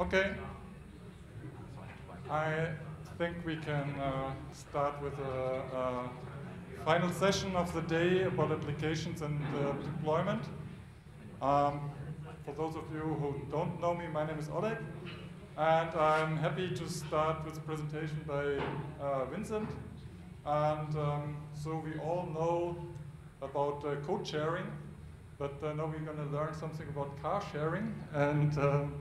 Okay. I think we can uh, start with a, a, final session of the day about applications and uh, deployment. Um, for those of you who don't know me, my name is Oleg, and I'm happy to start with a presentation by uh, Vincent. And um, so we all know about uh, code sharing, but uh, now we're going to learn something about car sharing. And um,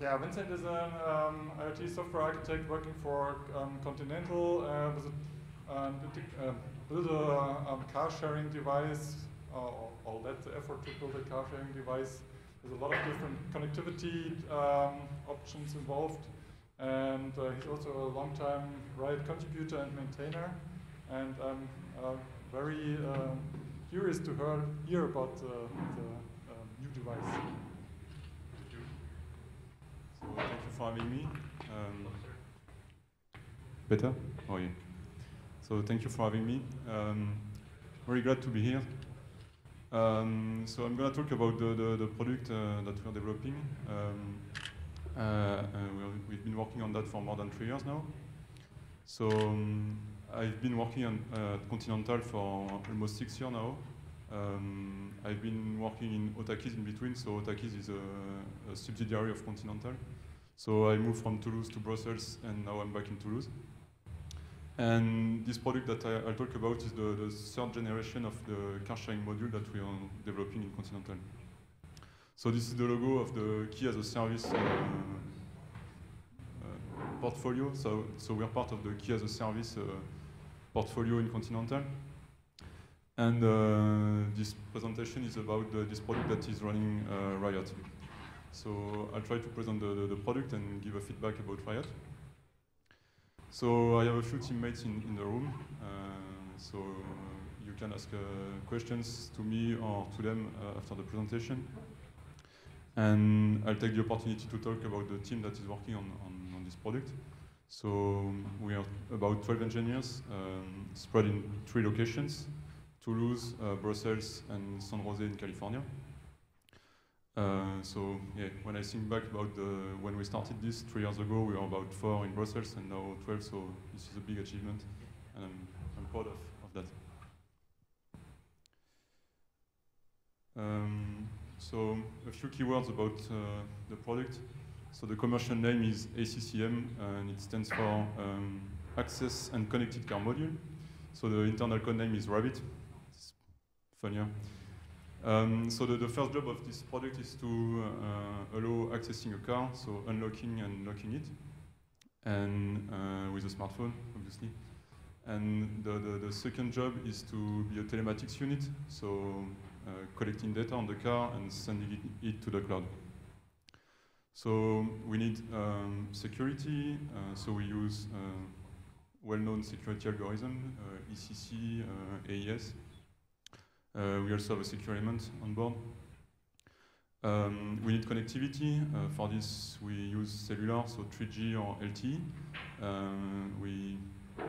yeah, Vincent is an um, IoT software architect working for um, Continental uh, with a, uh, build a um, car sharing device, uh, or led the effort to build a car sharing device. There's a lot of different connectivity um, options involved. And uh, he's also a long-time Riot contributor and maintainer. And I'm uh, very uh, curious to hear, hear about the um, new device. Thank you. For having me. Um, better? Oh yeah. So thank you for having me. Um, very glad to be here. Um, so I'm going to talk about the, the, the product uh, that we're developing. Um, uh, uh, we've been working on that for more than three years now. So um, I've been working on uh, Continental for almost six years now. Um, I've been working in OTA keys in between, so OTA keys is a, a, subsidiary of Continental. So I moved from Toulouse to Brussels, and now I'm back in Toulouse. And this product that I, will talk about is the, the, third generation of the car sharing module that we are developing in Continental. So this is the logo of the key as a service uh, uh, portfolio. So, so we're part of the key as a service uh, portfolio in Continental. And uh, this presentation is about the, this product that is running uh, Riot. So I'll try to present the, the, the, product and give a feedback about Riot. So I have a few teammates in, in the room. Uh, so you can ask questions to me or to them after the presentation. And I'll take the opportunity to talk about the team that is working on, on, on this product. So we are about 12 engineers um, spread in three locations, Toulouse, uh, Brussels, and San Jose in California. Uh, so yeah, when I think back about the, when we started this three years ago, we were about four in Brussels and now 12, so this is a big achievement, and I'm, I'm proud of, of that. Um, so a few keywords about uh, the product. So the commercial name is ACCM, and it stands for um, Access and Connected Car Module. So the internal code name is Rabbit. Funnier. Um, so the, the, first job of this product is to uh, allow accessing a car, so unlocking and locking it, and uh, with a smartphone, obviously. And the, the, the, second job is to be a telematics unit, so uh, collecting data on the car and sending it, it to the cloud. So we need um, security, uh, so we use uh, well-known security algorithm, ECC, AES. We also have a secure element on board. Um, we need connectivity. Uh, for this, we use cellular, so 3G or LTE. Uh, we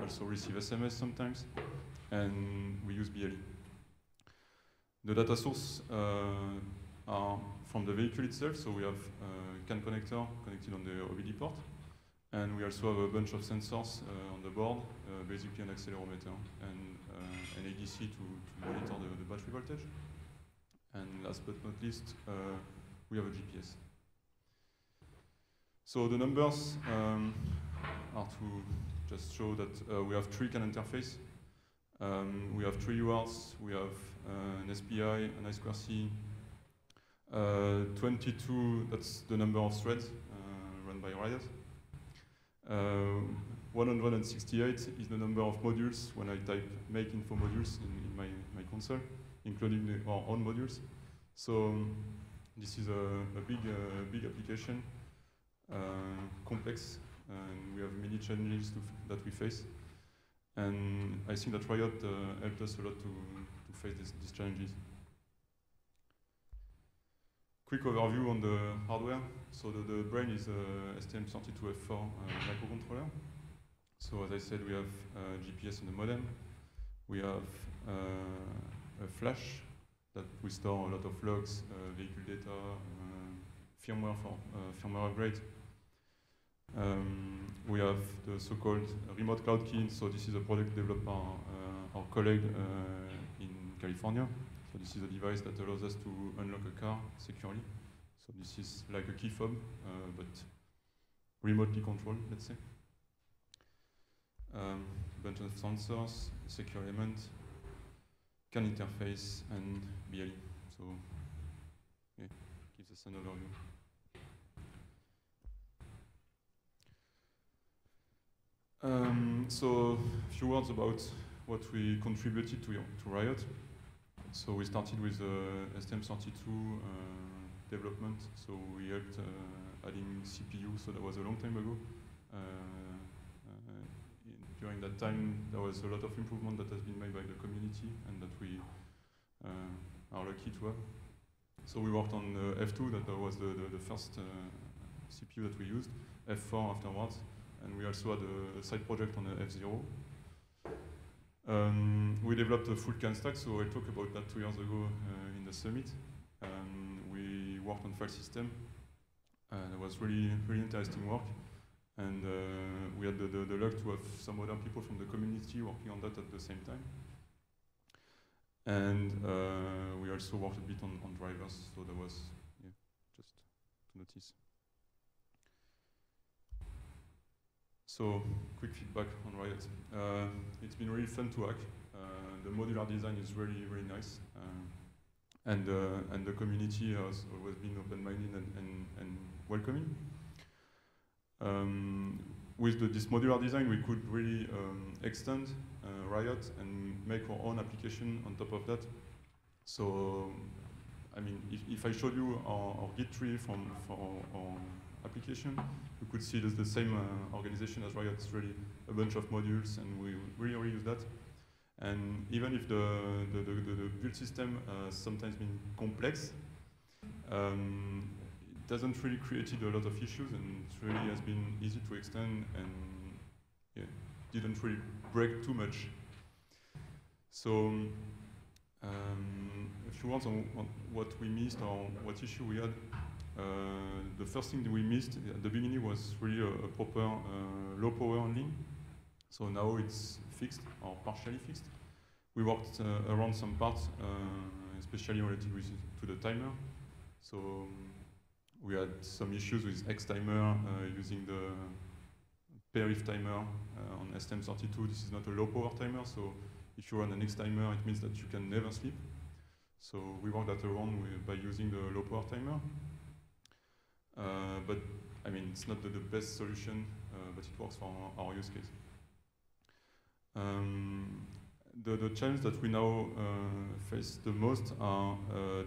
also receive SMS sometimes, and we use BLE. The data source uh, are from the vehicle itself, so we have a CAN connector connected on the OBD port, and we also have a bunch of sensors uh, on the board, uh, basically an accelerometer and an ADC to, to monitor the, the, battery voltage. And last but not least, we have a GPS. So the numbers um, are to just show that uh, we have three CAN interface. Um, we have three UARTs, we have uh, an SPI, an I2C, uh, 22, that's the number of threads uh, run by Riot. 168 is the number of modules when I type make info modules in, in my, my console, including our own modules. So um, this is a, a big, uh, big application, uh, complex, and we have many challenges that we face. And I think that Riot uh, helped us a lot to, face this, these challenges. Quick overview on the hardware. So the, the brain is a STM32F4 uh, microcontroller. So as I said, we have uh, GPS on the modem. We have uh, a flash that we store a lot of logs, uh, vehicle data, firmware for firmware upgrade. Um, we have the so-called remote cloud key. So this is a product developed by our colleague in California. So this is a device that allows us to unlock a car securely. So this is like a key fob, uh, but remotely controlled, let's say. Um, bunch of sensors, secure element, CAN interface, and BLE. So yeah, gives us an overview. Um, so a few words about what we contributed to, to Riot. So we started with uh, STM32 uh, development. So we helped uh, adding CPU. So that was a long time ago. Uh, during that time, there was a lot of improvement that has been made by the community and that we uh, are lucky to have. So we worked on F2, that was the, the, the first CPU that we used, F4 afterwards, and we also had a side project on the F0. Um, we developed a full CAN stack, so I talked about that two years ago uh, in the summit. Um, we worked on file system, and it was really, really interesting work. And uh, we had the, the, the, luck to have some other people from the community working on that at the same time. And uh, we also worked a bit on, on drivers, so that was yeah, just to notice. So, quick feedback on Riot. Uh, it's been really fun to hack. Uh, the modular design is really, really nice. Uh, and, uh, and the community has always been open-minded and, and, and, welcoming. Um, with the, this modular design, we could really um, extend uh, Riot and make our own application on top of that. So, I mean, if, if I showed you our, our Git tree from, for our application, you could see as the same uh, organization as Riot. It's really a bunch of modules, and we really reuse that. And even if the, the, the, the build system uh, sometimes been complex, um, doesn't really created a lot of issues, and it really has been easy to extend, and yeah, didn't really break too much. So, um, a few words on, on what we missed or what issue we had. Uh, the first thing that we missed at the beginning was really a, a proper uh, low power handling. So now it's fixed or partially fixed. We worked uh, around some parts, especially related with, to the timer. So um, we had some issues with xtimer using the periph timer uh, on STM32. This is not a low power timer, so if you run an xtimer, it means that you can never sleep. So we worked that around with, by using the low power timer. Uh, but I mean, it's not the, the best solution, uh, but it works for our, our use case. Um, the, the challenge that we now uh, face the most are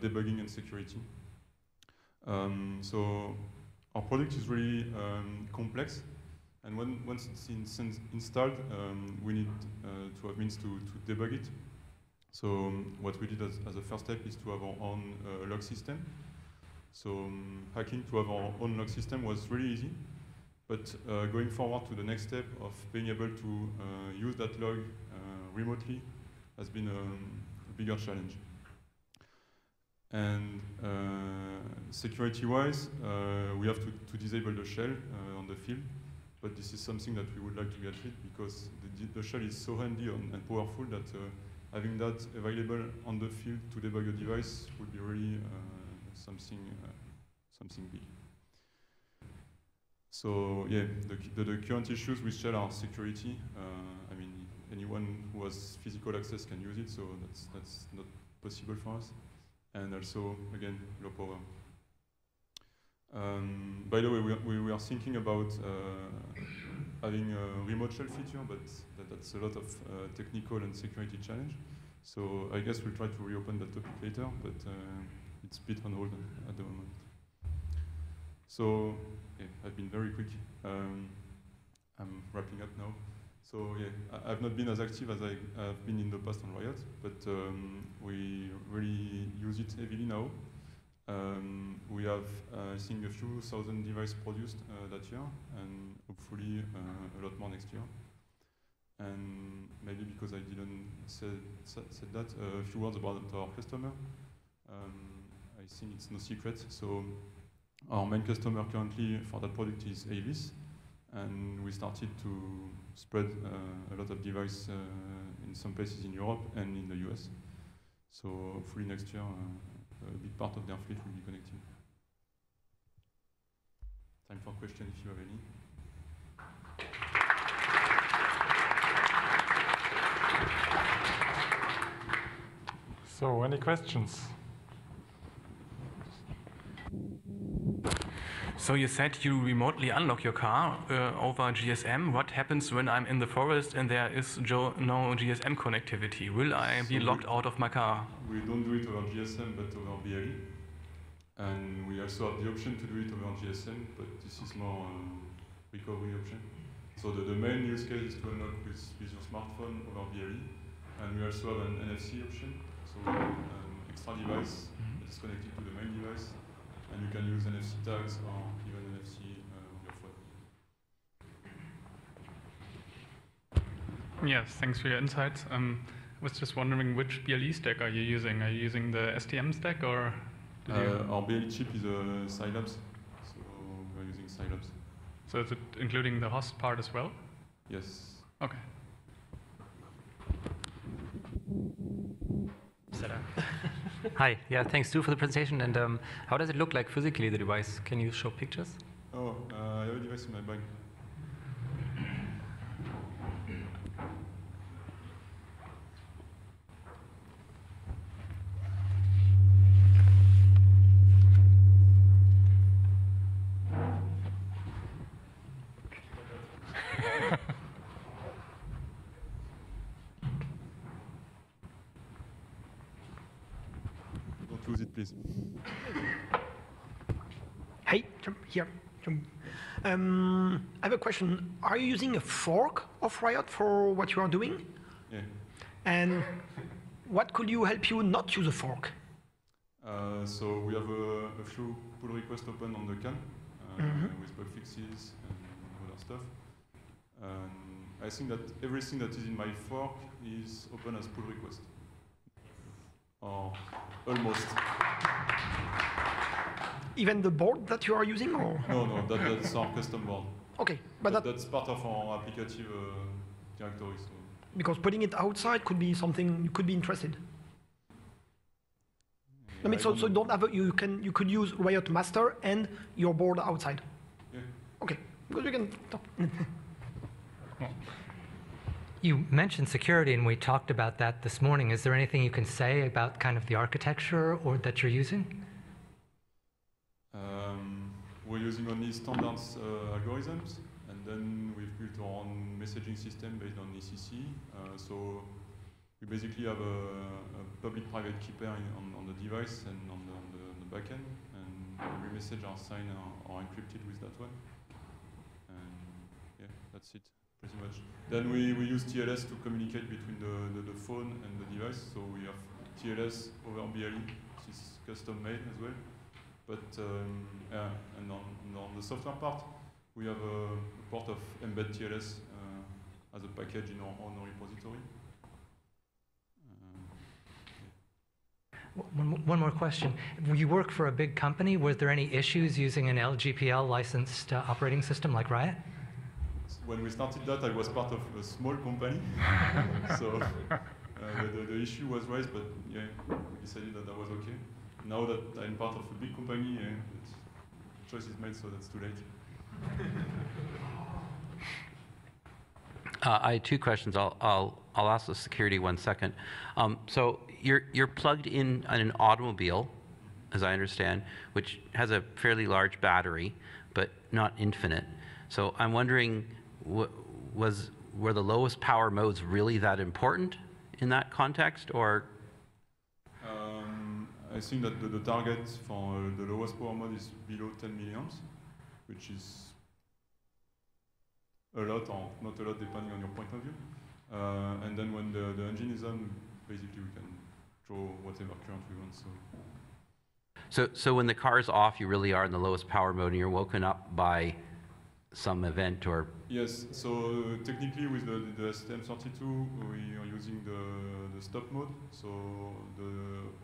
debugging and security. Um, so our product is really um, complex, and when, once it's in, installed, um, we need uh, to have means to, to debug it. So um, what we did as, as, a first step is to have our own uh, log system. So um, hacking to have our own log system was really easy. But uh, going forward to the next step of being able to uh, use that log uh, remotely has been um, a bigger challenge. And uh, security-wise, uh, we have to, to, disable the shell uh, on the field. But this is something that we would like to get rid because the, the shell is so handy and, and powerful that having that available on the field to debug a device would be really something, something big. So yeah, the, the, the, current issues with Shell are security. Uh, I mean, anyone who has physical access can use it, so that's, that's not possible for us. And also, again, low power. Um, by the way, we, we, are thinking about uh, having a remote shell feature, but that, that's a lot of uh, technical and security challenge. So I guess we'll try to reopen that topic later, but uh, it's a bit on hold at the moment. So yeah, I've been very quick. Um, I'm wrapping up now. So yeah, I, have not been as active as I have been in the past on Riot, but um, we really use it heavily now. Um, we have, uh, I think, a few thousand devices produced uh, that year, and hopefully uh, a lot more next year. And maybe because I didn't say, say that, a few words about our customer. Um, I think it's no secret. So our main customer currently for that product is Avis, and we started to spread uh, a lot of devices uh, in some places in Europe and in the US. So hopefully next year, uh, a big part of their fleet will be connected. Time for questions if you have any. So, any questions? So you said you remotely unlock your car uh, over GSM. What happens when I'm in the forest and there is jo- no GSM connectivity? Will I be So locked out of my car? We don't do it over GSM, but over BLE. And we also have the option to do it over GSM, but this is more um, recovery option. So the, the main use case is to unlock with, with your smartphone over BLE. And we also have an NFC option, so an extra device that is connected to the main device. And you can use NFC tags or even NFC uh, on your phone. Yes, thanks for your insights. Um, I was just wondering which BLE stack are you using? Are you using the STM stack or? Uh, our BLE chip is a Silabs, so we're using Silabs. so is it including the host part as well? Yes. Okay. Set up. Hi, yeah, thanks Stu for the presentation. And um, how does it look like physically, the device? Can you show pictures? Oh, uh, I have a device in my bag. Don't lose it, please. Hey, jump here. Jump. Um, I have a question. Are you using a fork of Riot for what you are doing? Yeah. And what could you help you not use a fork? Uh, so we have a, a few pull requests open on the CAN uh, Mhm. with bug fixes and other stuff. And I think that everything that is in my fork is open as pull request. Or almost. Even the board that you are using, or No, no, that, that's our custom board. okay, but But that that's part of our applicative uh, directory. So because putting it outside could be something you could be interested. I mean, so, so you don't have a, you can you could use Riot Master and your board outside. Yeah. Okay, because we can. You mentioned security, and we talked about that this morning. Is there anything you can say about kind of the architecture or that you're using? Um, we're using only standards uh, algorithms, and then we've built our own messaging system based on ECC. Uh, so we basically have a, a public-private key pair in, on, on the device and on the, on the, on the backend, and every message are signed or, or encrypted with that one. And yeah, that's it, pretty much. Then we, we use TLS to communicate between the, the, the phone and the device. So we have TLS over BLE, which is custom made as well. But um, yeah, and on, on the software part, we have a, a port of mbed TLS uh, as a package in our own repository. Um, One, one more question. You work for a big company. Were there any issues using an LGPL licensed uh, operating system like Riot? S- when we started that, I was part of a small company, so uh, the, the, the issue was raised, but yeah, we decided that that was okay. Now that I'm part of a big company, yeah, it's, the choice is made, so that's too late. Uh, I had two questions. I'll, I'll, I'll ask the security one second. Um, so you're, you're plugged in on an automobile, as I understand, which has a fairly large battery, but not infinite. So I'm wondering, wa- was, were the lowest power modes really that important in that context, or Um, I think that the, the target for uh, the lowest power mode is below 10 milliamps, which is a lot or not a lot depending on your point of view. Uh, and then when the, the engine is on, basically we can draw whatever current we want. So so, so when the car is off, you really are in the lowest power mode and you're woken up by some event or yes, so uh, technically with the, the STM32 we are using the, the stop mode. So the,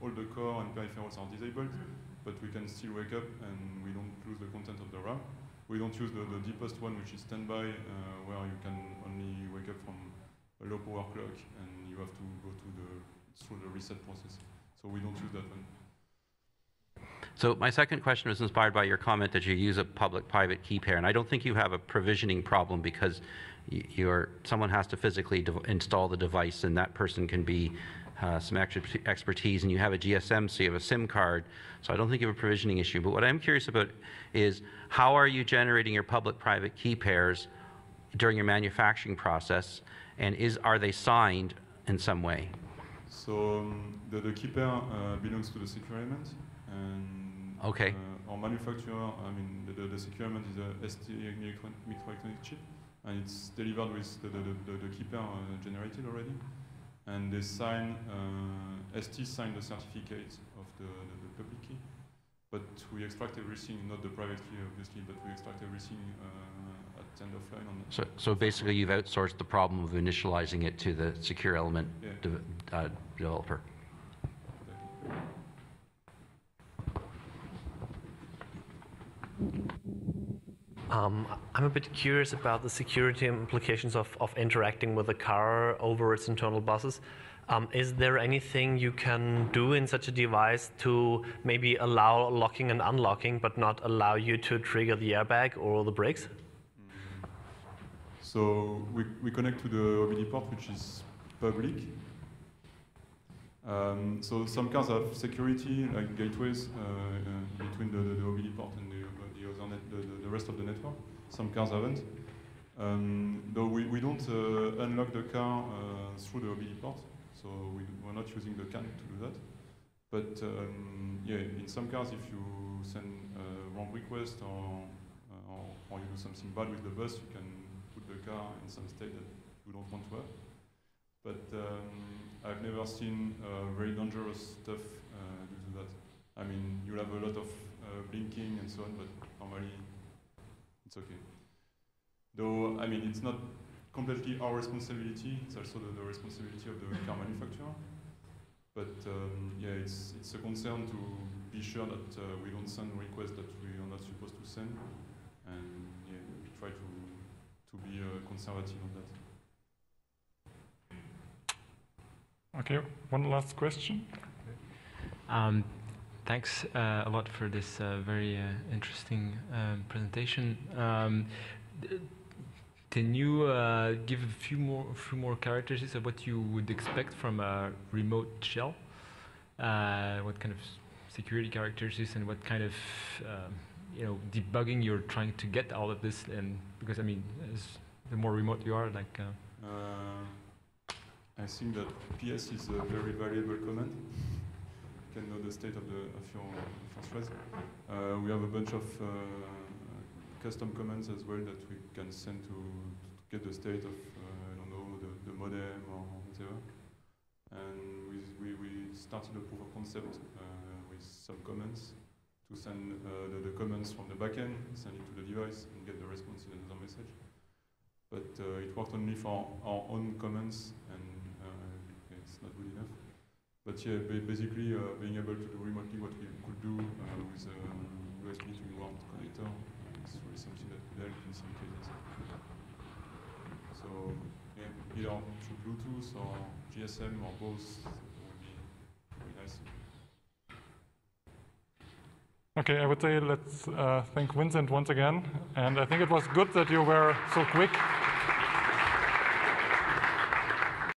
all the core and peripherals are disabled, but we can still wake up and we don't lose the content of the RAM. We don't use the, the deepest one, which is standby, uh, where you can only wake up from a low power clock and you have to go to the, through the reset process. So we don't use that one. So my second question was inspired by your comment that you use a public-private key pair, and I don't think you have a provisioning problem because you're, someone has to physically install the device, and that person can be uh, some extra expertise, and you have a GSM, so you have a SIM card, so I don't think you have a provisioning issue. But what I'm curious about is how are you generating your public-private key pairs during your manufacturing process, and is, are they signed in some way? So um, the, the key pair uh, belongs to the secure element, and Okay. uh, our manufacturer, I mean, the, the, the secure element is a ST electron- microelectronic chip, and it's delivered with the, the, the, the key pair uh, generated already. And they sign, uh, ST signed the certificate of the, the, public key, but we extract everything, not the private key obviously, but we extract everything uh, at end of line on So, so basically, you've outsourced the problem of initializing it to the secure element Yeah. dev- uh, developer. Um, I'm a bit curious about the security implications of, of interacting with a car over its internal buses. Um, is there anything you can do in such a device to maybe allow locking and unlocking, but not allow you to trigger the airbag or the brakes? So we, we connect to the OBD port, which is public. Um, so some cars have security, like gateways, uh, uh, between the, the, the OBD port and the, the other net, the, rest of the network. Some cars haven't. Um, though we, we don't uh, unlock the car uh, through the OBD port, so we, we're not using the CAN to do that. But um, yeah, in some cars, if you send a wrong request or, uh, or, or you do something bad with the bus, you can put the car in some state that you don't want to have. But um, I've never seen uh, very dangerous stuff uh, due to that. I mean, you'll have a lot of uh, blinking and so on, but normally it's okay. Though, I mean, it's not completely our responsibility, it's also the, the responsibility of the car manufacturer. But um, yeah, it's, it's a concern to be sure that uh, we don't send requests that we are not supposed to send. And yeah, we try to, to be uh, conservative on that. Okay, one last question. Um, thanks uh, a lot for this uh, very uh, interesting um, presentation. Um, can you uh, give a few more, few more characteristics of what you would expect from a remote shell? Uh, what kind of security characteristics and what kind of um, you know debugging you're trying to get out of this? And because I mean, as the more remote you are, like. I think that PS is a very valuable command. You can know the state of, the, of, your, of. Uh, we have a bunch of uh, custom commands as well that we can send to, to get the state of, uh, I don't know, the, the modem or whatever. And we, we, we started a proof of concept with some commands to send uh, the, the comments from the backend, send it to the device, and get the response in another message but uh, it worked only for our own comments and it's not good enough. But yeah, ba basically uh, being able to do remotely what we could do uh, with a USB to UART connector uh, is really something that could help in some cases. So yeah, either through Bluetooth or GSM or both would be nice. Okay, I would say let's uh, thank Vincent once again. And I think it was good that you were so quick